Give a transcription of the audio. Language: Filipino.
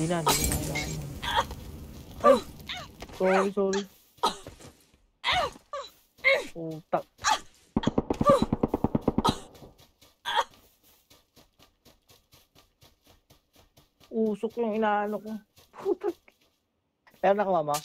Hindi na, hindi na. Ay! Sorry, sorry. Putak. Usok yung inaano ko. Putak. Pero nakuha mo?